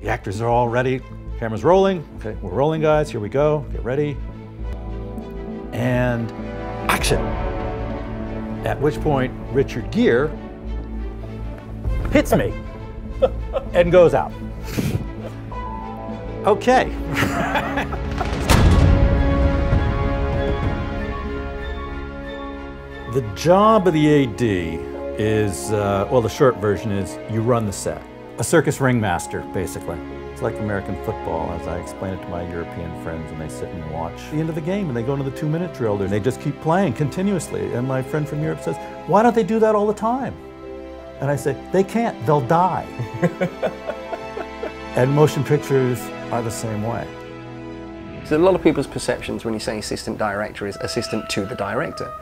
The actors are all ready. Camera's rolling. Okay, we're rolling, guys. Here we go. Get ready. And action. At which point, Richard Gere hits me and goes out. Okay. the job of the AD is, uh, well, the short version is you run the set. A circus ringmaster, basically. It's like American football, as I explain it to my European friends, and they sit and watch the end of the game, and they go into the two-minute drill, and they just keep playing continuously. And my friend from Europe says, why don't they do that all the time? And I say, they can't, they'll die. and motion pictures are the same way. So a lot of people's perceptions when you say assistant director is assistant to the director.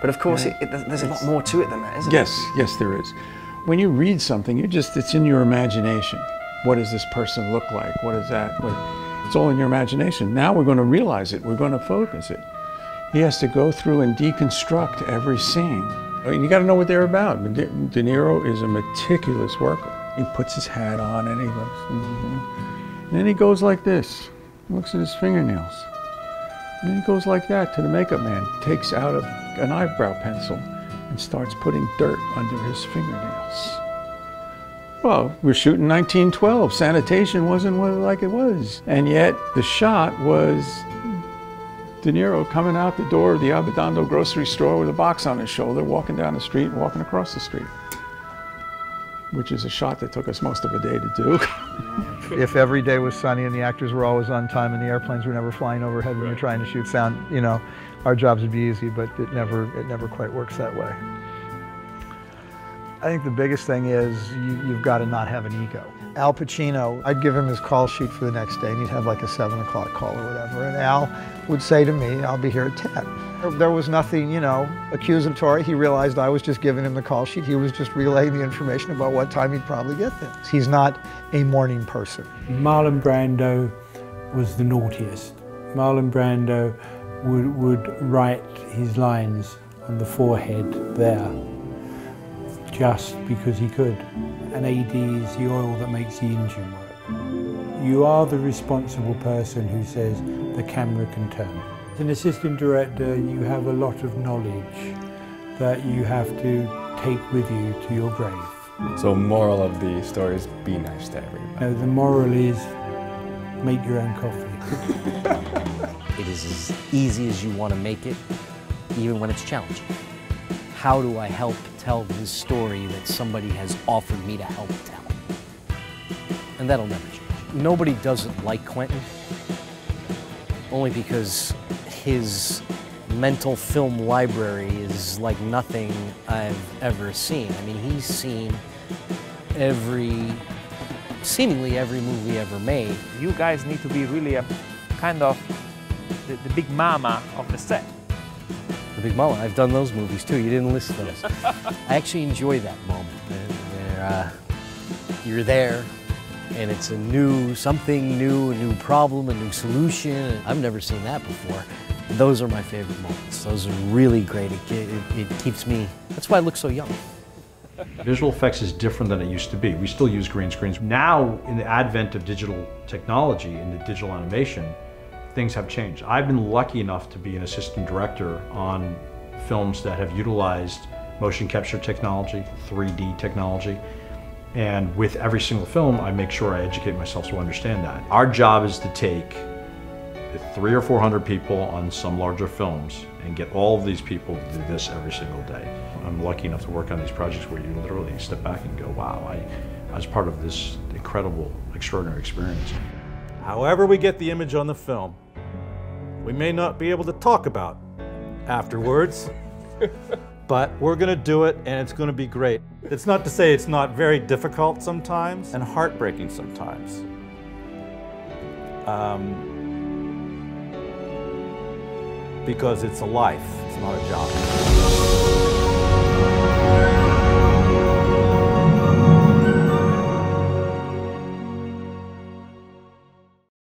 But of course, yeah. it, it, there's a lot more to it than that, isn't yes, it? Yes, yes, there is. When you read something, you just, it's in your imagination. What does this person look like? What is that? What, it's all in your imagination. Now we're going to realize it. We're going to focus it. He has to go through and deconstruct every scene. I mean, you got to know what they're about. De, De, Niro is a meticulous worker. He puts his hat on and he looks, mm -hmm. and then he goes like this, looks at his fingernails. And then he goes like that to the makeup man, takes out a, an eyebrow pencil and starts putting dirt under his fingernails. Well, we're shooting 1912. Sanitation wasn't like it was. And yet the shot was De Niro coming out the door of the Abbandando grocery store with a box on his shoulder, walking down the street, and walking across the street. Which is a shot that took us most of a day to do. if every day was sunny and the actors were always on time and the airplanes were never flying overhead when you're trying to shoot sound, you know, our jobs would be easy, but it never, it never quite works that way. I think the biggest thing is you, have got to not have an ego. Al Pacino, I'd give him his call sheet for the next day and he'd have like a seven o'clock call or whatever. And Al would say to me, I'll be here at 10. There was nothing, you know, accusatory. He realized I was just giving him the call sheet. He was just relaying the information about what time he'd probably get there. He's not a morning person. Marlon Brando was the naughtiest. Marlon Brando would, would write his lines on the forehead there just because he could. And AD is the oil that makes the engine work. You are the responsible person who says the camera can turn. As an assistant director, you have a lot of knowledge that you have to take with you to your grave. So moral of the story is be nice to everybody. No, the moral is make your own coffee. it is as easy as you want to make it, even when it's challenging. How do I help tell the story that somebody has offered me to help tell. And that'll never change. Nobody doesn't like Quentin, only because his mental film library is like nothing I've ever seen. I mean, he's seen every, seemingly every movie ever made. You guys need to be really a kind of the, the big mama of the set. The Big Mama. I've done those movies too. You didn't list those. I actually enjoy that moment where uh, you're there and it's a new, something new, a new problem, a new solution. I've never seen that before. Those are my favorite moments. Those are really great. It, it, it keeps me, that's why I look so young. Visual effects is different than it used to be. We still use green screens. Now, in the advent of digital technology and the digital animation, things have changed. I've been lucky enough to be an assistant director on films that have utilized motion capture technology, 3D technology, and with every single film, I make sure I educate myself I understand that. Our job is to take three or 400 people on some larger films and get all of these people to do this every single day. I'm lucky enough to work on these projects where you literally step back and go, wow, I, I was part of this incredible, extraordinary experience. However we get the image on the film, we may not be able to talk about afterwards, but we're going to do it and it's going to be great. It's not to say it's not very difficult sometimes and heartbreaking sometimes. Um, because it's a life, it's not a job.